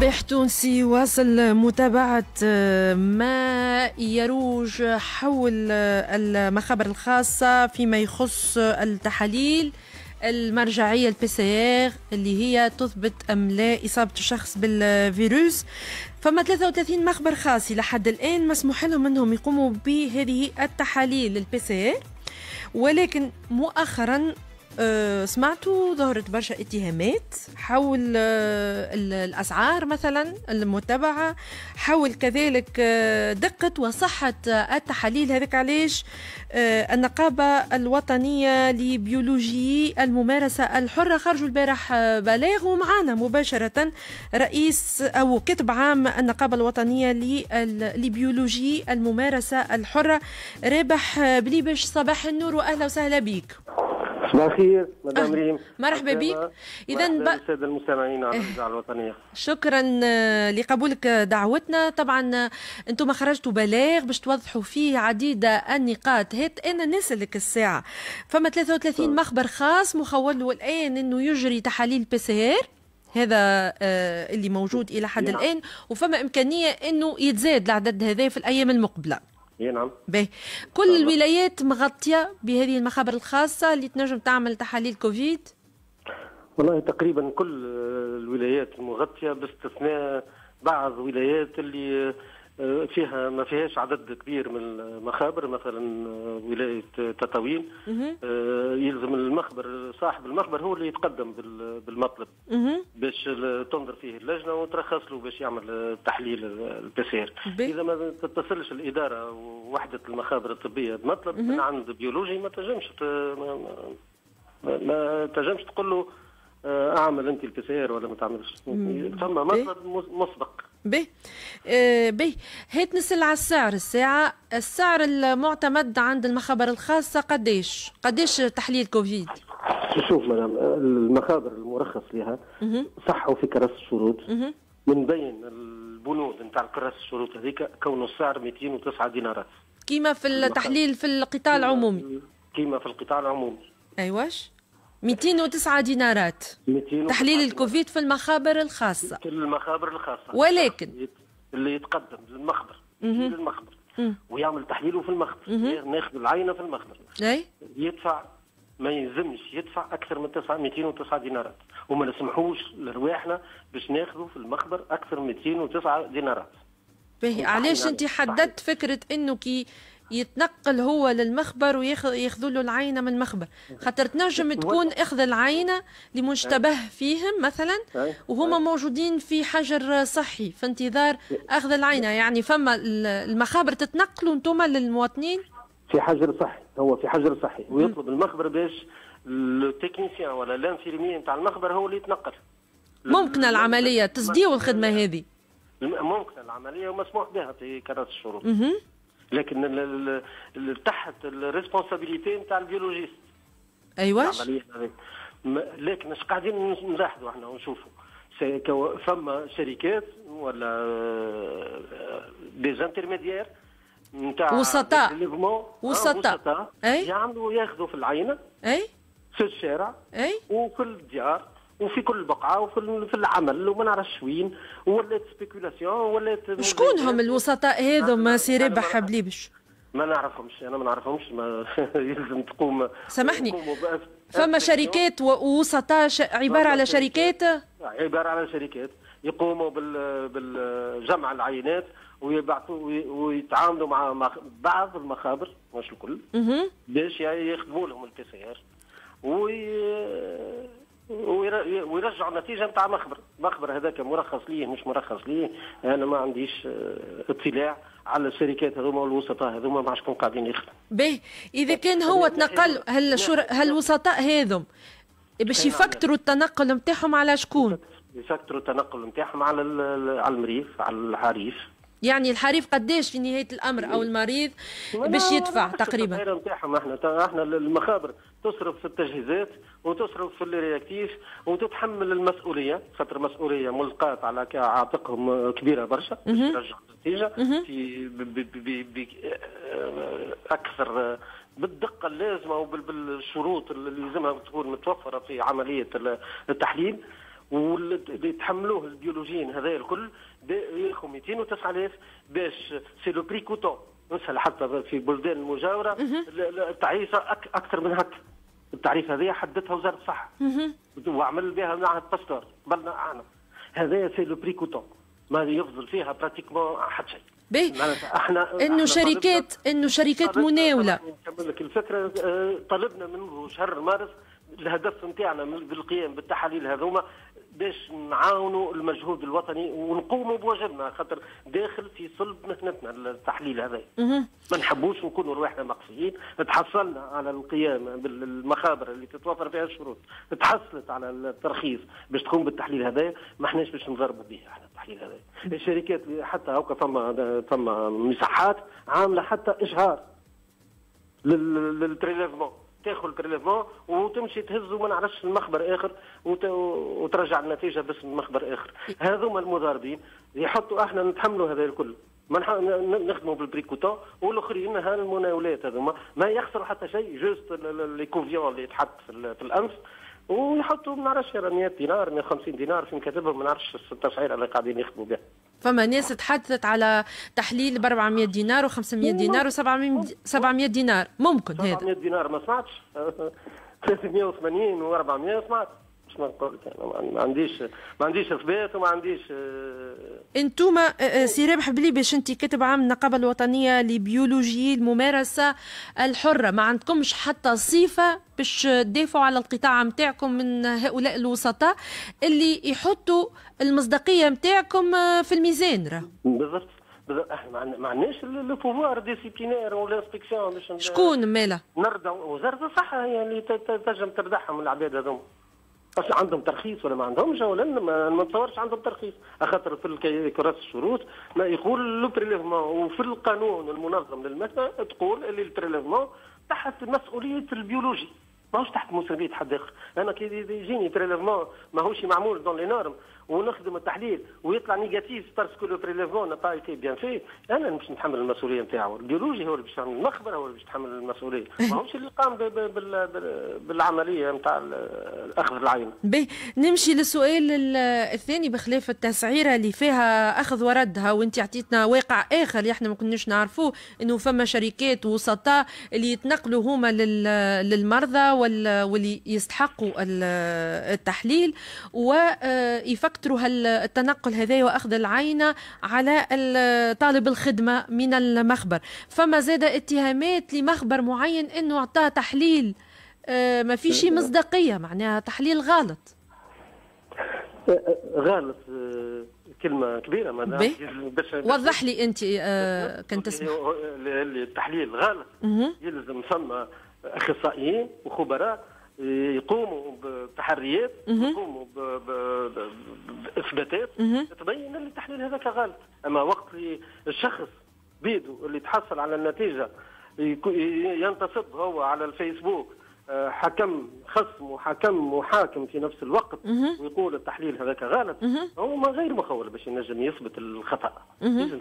صباح تونسي واصل متابعة آه، ما يروج حول آه، المخابر الخاصة فيما يخص التحاليل المرجعية ال PCR اللي هي تثبت أم لا إصابة الشخص بالفيروس. فما 33 مخبر خاص إلى حد الآن مسموح لهم أنهم يقوموا بهذه التحاليل ال PCR ولكن مؤخرا سمعتوا ظهرت برشا اتهامات حول أه الأسعار مثلا المتبعة حول كذلك أه دقة وصحة التحاليل هذاك علاش؟ النقابة الوطنية لبيولوجي الممارسة الحرة خرجوا البارح بلاغ ومعنا مباشرة رئيس أو كتب عام النقابة الوطنية لبيولوجي الممارسة الحرة رابح بليبش صباح النور واهلا وسهلا بك صباح الخير مدام ريم. مرحبا بك. اذا الساده المستمعين على الاذاعه الوطنية. شكرا لقبولك دعوتنا. طبعا أنتم خرجتوا بلاغ باش توضحوا فيه عديد النقاط. هات أنا نسالك الساعة. فما 33 مخبر خاص مخول له الآن إنه يجري تحاليل PCR هذا اللي موجود إلى حد الآن. وفما إمكانية إنه يتزاد العدد هذا في الأيام المقبلة. اي نعم. باهي. كل الولايات مغطية بهذه المخابر الخاصة اللي تنجم تعمل تحاليل كوفيد؟ والله تقريبا كل الولايات مغطية باستثناء بعض ولايات اللي فيها ما فيهاش عدد كبير من المخابر مثلا ولاية تطاوين. يلزم المخبر صاحب المخبر هو اللي يتقدم بالمطلب. باش تنظر فيه اللجنة وترخص له باش يعمل تحليل ال PCR. إذا ما تتصلش الإدارة ووحدة المخابر الطبية بمطلب من عند بيولوجي ما تنجمش ما تنجمش تقول له أعمل أنت ال PCR ولا ما تعملش. ثمة مطلب مسبق. باهي. آه باهي. هيت نسأل على السعر الساعة. السعر المعتمد عند المخابر الخاصة قديش؟ قديش تحليل كوفيد؟ شوف مدام المخابر المرخص لها صحوا في كراسة الشروط. من بين البنود نتاع كراسة الشروط هذيك كونه السعر 209 دينارات. كيما في التحليل في القطاع العمومي. كيما في القطاع العمومي. أيواش؟ 209 دينارات. 209 تحليل الكوفيد في المخابر الخاصة. في المخابر الخاصة. ولكن اللي يتقدم للمخبر. للمخبر ويعمل تحليله في المخبر. ناخذ العينة في المخبر. أي؟ يدفع ما يلزمش يدفع أكثر من 9 209 دينارات. وما نسمحوش لرواحنا باش ناخذوا في المخبر أكثر من 209 دينارات. باهي علاش أنت حددت فكرة إنه كي يتنقل هو للمخبر وياخذوا له العينه من المخبر. خاطر تنجم تكون إخذ العينه لمشتبه فيهم مثلا وهما موجودين في حجر صحي في انتظار أخذ العينه يعني فما المخابر تتنقلوا أنتم للمواطنين؟ في حجر صحي. هو في حجر صحي. ويطلب المخبر باش ال technicien ولا ال infirmier نتاع المخبر هو اللي يتنقل. ممكن العملية تصديوا الخدمة هذه. ممكن العملية ومسموح بها في كراسة الشروط لكن تحت ال responsabilité نتاع ال biologiste. ايواش لكن اش قاعدين نلاحظوا إحنا ونشوفوا. فما شركات ولا des intermédiaires نتاع وسطاء. وسطاء. يعملوا ياخذوا في العينة أي. في الشارع أي. وفي الديار. وفي كل بقعة وفي في العمل وما نعرفش وين. ولات spéculation ولات شكون هم الوسطاء؟ هذوما سي رابح بليبش ما نعرفهمش أنا ما نعرفهم ما يلزم تقوم سامحني. فما شركات ووسطاء. عبارة على شركات؟ عبارة على شركات. يقوموا بال بالجمع العينات ويبعثوا ويتعاملوا مع بعض المخابر مش الكل باش ياخذوا لهم ال PCR ويرجعوا النتيجة نتاع مخبر. مخبر هذاك مرخص ليه مش مرخص ليه. أنا ما عنديش اطلاع على الشركات هذوما والوسطاء هذوما مع شكون قاعدين يخدموا. باهي إذا كان هو تنقل هل شر... هل الوسطاء هذم باش يفكروا التنقل نتاعهم على شكون؟ يفكروا التنقل نتاعهم على على المريف على الحريف. يعني الحريف قداش في نهاية الأمر أو المريض باش يدفع تقريبا؟ نتاعهم إحنا. إحنا المخابر تصرف في التجهيزات وتصرف في الرياكتيف وتتحمل المسؤولية خاطر مسؤولية ملقاة على عاتقهم كبيرة برشا باش ترجع النتيجة. في أكثر بالدقة اللازمة وبالشروط اللي لازمها تكون متوفرة في عملية التحليل. واللي يتحملوه البيولوجيين هذا الكل ياخذوا 200 و 9000 باش سي لو بري كوتون. نسال حتى في بلدان المجاورة. التعيسه أكثر من هكا. التعريف هذه حددها وزارة الصحة. وعمل بها معهد باستور قبلنا إحنا هذا c'est le prix coûtant. ما يفضل فيها pratiquement حد شيء. باهي إحنا إنه شركات إنه شركات مناولة. نكمل لك الفكرة. آه، طلبنا منه شهر مارس الهدف نتاعنا بالقيام بالتحاليل هذوما. باش نعاونوا المجهود الوطني ونقوموا بواجبنا خاطر داخل في صلب مهنتنا التحليل هذا ما نحبوش نكونوا رواحنا مقصيين تحصلنا على القيام بالمخابر اللي تتوفر فيها الشروط. تحصلت على الترخيص باش تقوم بالتحليل هذا ما احناش باش نضربوا به إحنا التحليل هذا الشركات حتى هكا ثم ثم مساحات عاملة حتى إشهار للتريليفمون. تاخذ البريليفمون وتمشي تهز وما نعرفش المخبر آخر وت... وترجع النتيجة باسم مخبر آخر. هذوما المضاربين يحطوا إحنا نتحملوا هذا الكل. ما نخدموا بالبريكوتون والآخرين ها المناولات هذوما. ما يخسروا حتى شيء جوست l'écouvillon اللي يتحط في الانف ويحطوا ما نعرفش 100 دينار 150 دينار في مكاتبهم ما نعرفش التسعير اللي قاعدين يخدموا بها فما ناس تحدثت على تحليل ب 400 دينار و500 دينار و700 700 دينار. ممكن هذا. 700 دينار ما سمعتش. 380 و400 سمعت ما ما عنديش ما عنديش اثبات وما عنديش آه، انتوما آه، آه، سي رابح بليبش انت كاتب عام النقابة الوطنية للبيولوجيين الممارسة الحرة. ما عندكمش حتى صفه باش تدافعوا على القطاع نتاعكم من هؤلاء الوسطاء اللي يحطوا المصداقية نتاعكم في الميزان راه؟ بالضبط. إحنا ما عندناش le pouvoir disciplinaire ولا inspection باش شكون مالا؟ نرضى. وزارة الصحة هي اللي تنجم تردعهم العباد هذوما. بس عندهم ترخيص ولا ما عندهمش اولا ما نتصورش عندهم ترخيص. خاطر في كراسه الشروط ما يقول le prélèvement وفي القانون المنظم للمهنه تقول اللي ال prélèvement تحت مسؤولية البيولوجي. ماهوش تحت مسؤولية حد آخر. أنا كي يجيني prélèvement ماهوش معمول dans les normes ونخدم التحليل ويطلع négatif parce que le prélèvement pas été bien fait أنا باش نتحمل المسؤولية نتاعو. البيولوجي هو اللي باش يعمل. المخبر هو اللي باش يتحمل المسؤولية. ماهوش اللي قام بالعملية نتاع أخذ العين. باهي نمشي للسؤال الثاني بخلاف التسعيرة اللي فيها أخذ وردها وانت عطيتنا واقع آخر اللي إحنا ما كناش نعرفوه إنه فما شركات وسطاء اللي يتنقلوا هما للمرضى واللي يستحقوا التحليل ويفكروا يكثروا التنقل هذا وأخذ العينه على طالب الخدمة من المخبر. فما زاد اتهامات لمخبر معين إنه أعطاه تحليل آه، ما في شيء مصداقية معناها تحليل غلط. آه، آه، غلط كلمة كبيرة ما وضح لي أنت كنت تسمع. التحليل غلط. يلزم ثم أخصائيين وخبراء يقوموا بتحريات يقوموا باثباتات تبين إن التحليل هذاك غلط. أما وقت الشخص بيدو اللي تحصل على النتيجة ينتصب هو على الفيسبوك آه، حكم خصم وحكم وحاكم في نفس الوقت ويقول التحليل هذاك غلط. هو ما غير مخول باش ينجم يثبت الخطأ.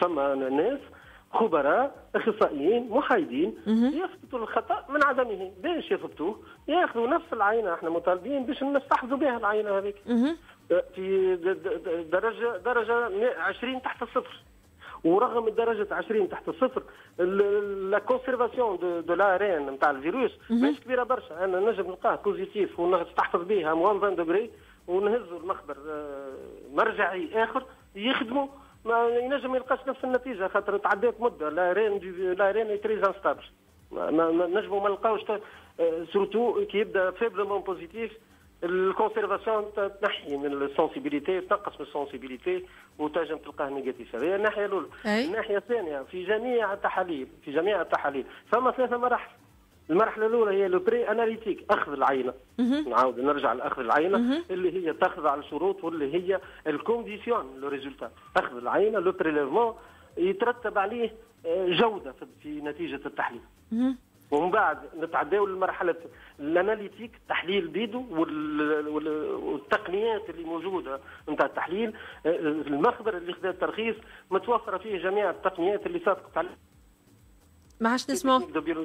ثم ناس خبراء أخصائيين محايدين يثبتوا الخطأ من عدمه. باش يثبتوه؟ ياخذوا نفس العينة إحنا مطالبين باش نستحفظوا بها العينة هذيك. في درجه درجة 20 تحت الصفر. ورغم درجة 20 تحت الصفر la conservation de l'ARN نتاع الفيروس مش كبيرة برشا. أنا نجم نلقاه positif ونستحفظ به moins 20 degrés ونهزوا المخبر آه، مرجعي آخر يخدموا ما ينجم يلقاش نفس النتيجة خاطر تعديت مدة. l'ARN l'ARN très instable ما نجموا ما نلقاوش surtout كي يبدأ faiblement positif ال conservation تنحي من ال sensibilité تنقص من ال sensibilité وتنجم تلقاه négatif. هذه الناحية الأولى. الناحية الثانية في جميع التحاليل في جميع التحاليل. فما ثلاثة مراحل. المرحلة الأولى هي le pré-analytique أخذ العينة. نعاود نرجع لأخذ العينة. اللي هي تخضع للشروط واللي هي conditionne le résultat أخذ العينة le prélèvement يترتب عليه آه، جودة في نتيجة التحليل. ومن بعد نتعداو لمرحلة ال analytique تحليل بيدو والتقنيات اللي موجودة نتاع التحليل. آه، المخبر اللي خذا الترخيص متوفرة فيه جميع التقنيات اللي صادقت عليه ما عادش نسمعوا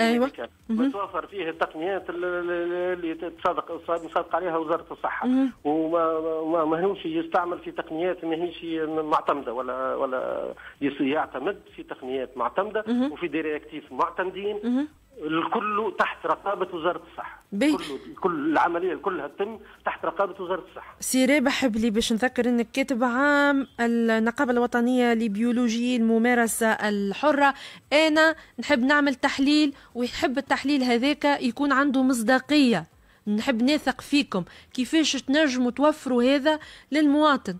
أيوه. متوفر فيه التقنيات اللي تصادق مصادق عليها وزارة الصحة. وما ماهوش يستعمل في تقنيات ماهيش معتمدة ولا ولا يعتمد في تقنيات معتمدة وفي des réactifs معتمدين. الكل تحت رقابة وزارة الصحة. بي. كل كل العملية كلها تتم تحت رقابة وزارة الصحة. سي رابح بلي باش نذكر إنك كاتب عام النقابة الوطنية لبيولوجي الممارسة الحرة. أنا نحب نعمل تحليل ويحب التحليل هذاك يكون عنده مصداقية. نحب نثق فيكم. كيفاش تنجموا توفروا هذا للمواطن؟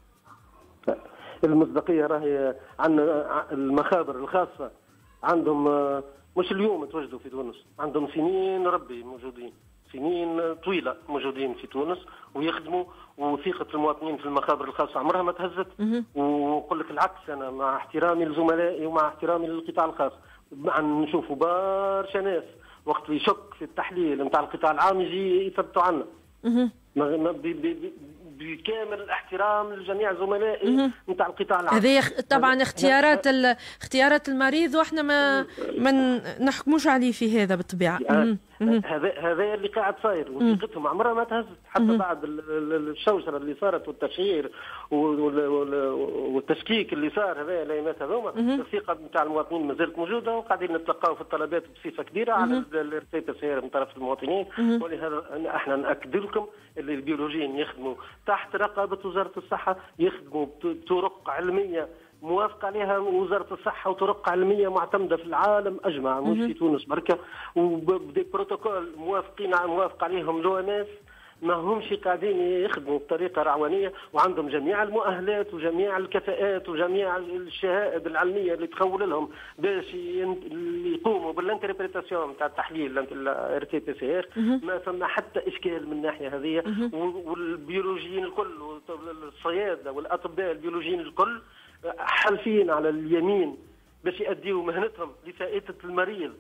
المصداقية راهي عندنا المخابر الخاصة. عندهم مش اليوم تواجدوا في تونس. عندهم سنين ربي موجودين. سنين طويلة موجودين في تونس ويخدموا وثيقه المواطنين في المخابر الخاصة عمرها ما تهزت. ونقول لك العكس أنا مع احترامي لزملائي ومع احترامي للقطاع الخاص. نشوفوا برشا ناس وقت يشك في التحليل نتاع القطاع العام يجي يثبتوا عنا. بكامل الاحترام لجميع زملائي نتاع القطاع العام هذه طبعا اختيارات اختيارات المريض وإحنا ما ما نحكموش عليه في هذا بالطبيعه هذا هذا اللي قاعد صاير وثيقتهم عمرها ما تهزت حتى بعد الشوشره اللي صارت والتشهير والتشكيك اللي صار هذا الايامات هذوما الثقه نتاع المواطنين ما زالت موجوده وقاعدين نتلقاو في الطلبات بصفه كبيره على الارتي تسعير من طرف المواطنين ولهذا إحنا ناكد لكم اللي البيولوجيين يخدموا تحت رقابة وزارة الصحة يخدموا بطرق علمية موافق عليها وزارة الصحة وطرق علمية معتمدة في العالم أجمع مش في تونس بركة. وب des protocoles موافقين موافق عليهم لو ما همش قاعدين يخدموا بطريقة رعوانيه وعندهم جميع المؤهلات وجميع الكفاءات وجميع الشهائد العلمية اللي تخول لهم باش يقوموا بال interprétation نتاع التحليل ار تي بي سي ار ما فما حتى إشكال من الناحية هذه. والبيولوجيين الكل الصيادله والأطباء البيولوجيين الكل حالفين على اليمين باش يأديوا مهنتهم لفائدة المريض.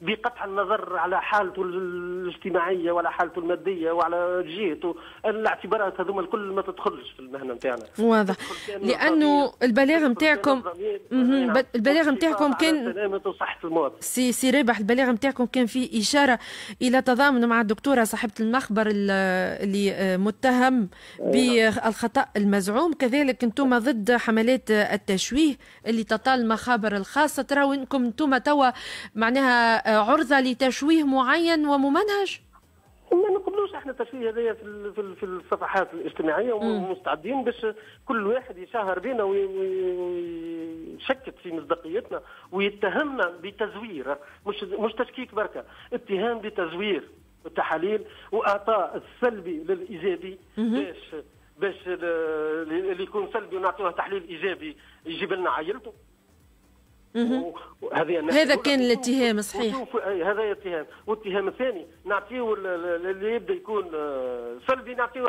بقطع النظر على حالته الاجتماعية وعلى حالته المادية وعلى جهته. الاعتبارات هذوما الكل ما تدخلش في المهنة نتاعنا. واضح. لأنه البلاغ نتاعكم البلاغ نتاعكم كان سي سي رابح البلاغ نتاعكم كان فيه إشارة إلى تضامن مع الدكتورة صاحبة المخبر اللي متهم بالخطأ المزعوم. كذلك أنتم ضد حملات التشويه اللي تطال المخابر الخاصة. تراو انكم أنتم توا معناها عرضة لتشويه معين وممنهج؟ ما نقبلوش إحنا التشويه هذايا في في الصفحات الاجتماعية ومستعدين باش كل واحد يشهر بينا ويشكك في مصداقيتنا ويتهمنا بتزوير. مش مش تشكيك بركة اتهام بتزوير التحاليل وإعطاء السلبي للإيجابي. باش باش اللي يكون سلبي ونعطوه تحليل إيجابي يجيب لنا عائلته هذا كان الاتهام صحيح. هذا اتهام والاتهام الثاني نعطيه اللي يبدأ يكون آه، سلبي نعطيه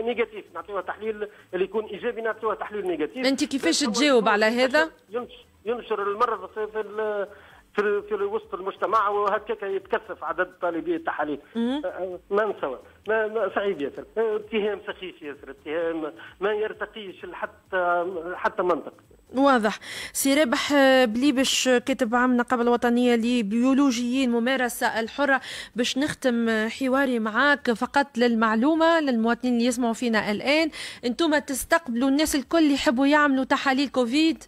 négatif. نعطيه تحليل اللي يكون إيجابي نعطيه تحليل négatif. أنت كيفاش تجاوب على هذا؟ ينشر المرض في في في, في وسط المجتمع وهكاك يتكثف عدد طالبي التحاليل. آه، آه، ما نسوى ما صعيب ياسر. اتهام سخيف ياسر. اتهام ما يرتقيش حتى حتى منطق. واضح. سي رابح آه، بلي باش كاتب عام النقابة الوطنية لبيولوجيين ممارسة الحرة باش نختم آه، حواري معاك فقط للمعلومة للمواطنين اللي يسمعوا فينا الآن. أنتم تستقبلوا الناس الكل يحبوا يعملوا تحاليل كوفيد؟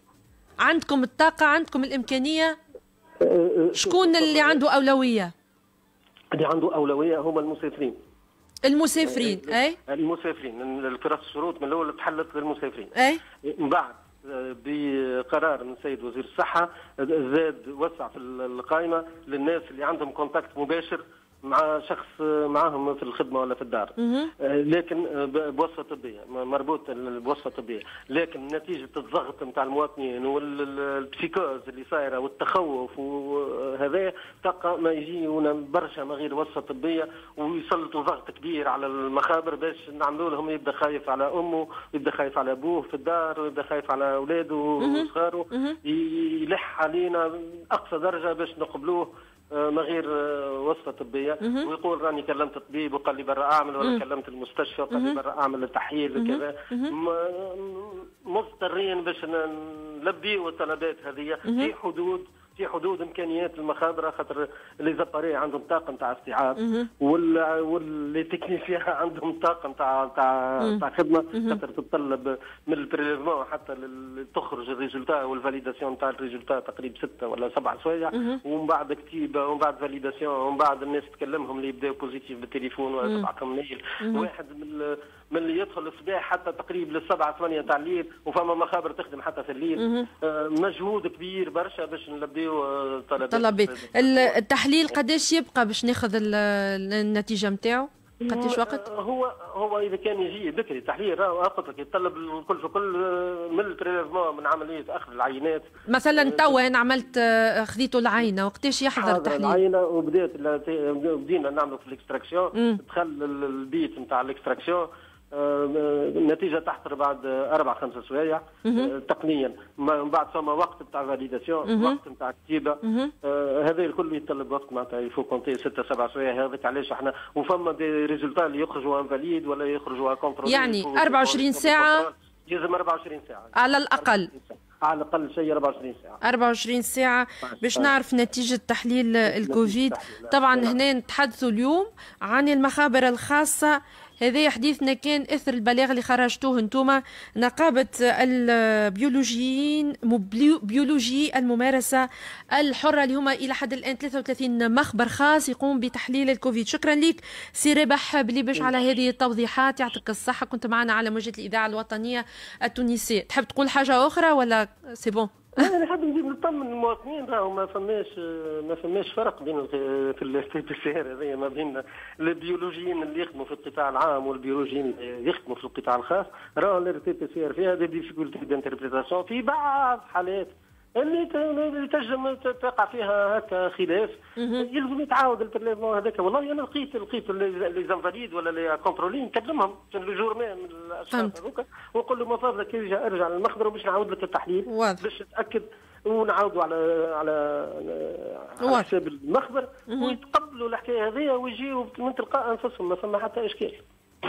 عندكم الطاقة عندكم الإمكانية؟ شكون اللي عنده أولوية؟ اللي عنده أولوية هم المسافرين. المسافرين أي؟ المسافرين. الكراسة الشروط من الأول تحلت للمسافرين. أي؟ من بعد. بقرار من السيد وزير الصحة زاد وسع في القائمة للناس اللي عندهم contact مباشر مع شخص معاهم في الخدمة ولا في الدار. آه، لكن آه، بوصفه طبية مربوط بوصفه طبية. لكن نتيجة الضغط نتاع المواطنين والبسيكوز اللي صايرة والتخوف وهذا تلقى ما يجيونا برشا ما غير وصفه طبية ويسلطوا ضغط كبير على المخابر باش نعملوا لهم يبدأ خايف على أمه يبدأ خايف على أبوه في الدار ويبدأ خايف على أولاده وصغاره. يلح علينا أقصى درجة باش نقبلوه. ما غير آه، وصفة طبية. ويقول راني كلمت الطبيب وقال لي برا أعمل ولا كلمت المستشفى وقال لي برا أعمل التحليل وكذا. مضطرين باش نلبيوا الطلبات هذه. في حدود في حدود إمكانيات المخابر خاطر les appareils عندهم طاقة نتاع استيعاب و les techniciens عندهم طاقة نتاع نتاع نتاع خدمة خاطر تتطلب من ال prélèvement حتى تخرج ال résultat وال validation نتاع ال résultat تقريبا ستة ولا سبع سوايع. ومن بعد كتيبه ومن بعد validation ومن بعد الناس تكلمهم اللي يبداو positif بالتليفون ولا تبعثهم mail واحد من من اللي يدخل الصباح حتى تقريبا للسبعة ثمانية تاع الليل وفما مخابر تخدم حتى في الليل. آه مجهود كبير برشا باش نلبيو آه، طلبات. طلبي التحليل قداش يبقى باش ناخذ النتيجة نتاعو؟ قداش وقت؟ هو هو إذا كان يجي بكري تحليل قلت لك يتطلب الكل في كل من ال prélèvement من عملية أخذ العينات. مثلا آه، توا أنا عملت آه، خذيتوا العينة وقتاش يحضر التحليل؟ العينة وبدات بدينا نعملوا في ال extraction. دخل البيت نتاع ال extraction. النتيجة تحضر بعد أربع خمس سوايع آه، تقنيا. من بعد ثم وقت نتاع validation وقت نتاع كتيبة. آه، هذا الكل يتطلب وقت معناتها il faut compter ستة سبع سوايع. هذاك علاش إحنا وفما des résultats اللي يخرجوا invalides ولا يخرجوا contrôle يعني 24 ساعة؟ يلزم 24 ساعة. على الأقل. على الأقل شيء 24 ساعة. 24 ساعة باش نعرف نتيجة تحليل الكوفيد. طبعا هنا نتحدثوا اليوم عن المخابر الخاصة هذا حديثنا كان إثر البلاغ اللي خرجتوه أنتم نقابة البيولوجيين بيولوجي الممارسة الحرة اللي هما إلى حد الآن 33 مخبر خاص يقوم بتحليل الكوفيد. شكرا لك سي ربح بلي باش على هذه التوضيحات يعطيك الصحة. كنت معنا على موجه الإذاعة الوطنية التونسية. تحب تقول حاجة أخرى ولا c'est bon أنا نحب نزيد نطمن المواطنين راهو ما فماش ما فماش فرق بين في ال RT-PCR هذايا ما بين البيولوجيين اللي يخدموا في القطاع العام والبيولوجيين اللي يخدموا في القطاع الخاص راهو ال RT-PCR فيها des difficultés d'interprétation في بعض حالات اللي تنجم تقع فيها هكا خلاف. يلزم يتعاود ال prélèvement هذاك. والله أنا لقيت لقيت les invalides ولا les contrôles نكلمهم le jour même من الأشخاص هذوك. ونقول له من فضلك ارجع للمخبر باش نعاود لك التحليل. باش نتأكد ونعاودوا على على على حساب المخبر. ويتقبلوا الحكاية هذه ويجيوا من تلقاء أنفسهم. ما فما حتى إشكال.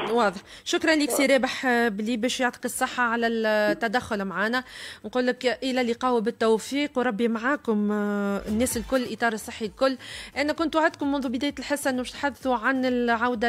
واضح. شكرا لك سي رابح بلي باش يعطيك الصحة على التدخل معنا. نقول لك إلى اللقاء وبالتوفيق وربي معاكم آه، الناس الكل الإطار الصحي الكل. أنا كنت وعدتكم منذ بداية الحصة أنه نتحدثوا عن العودة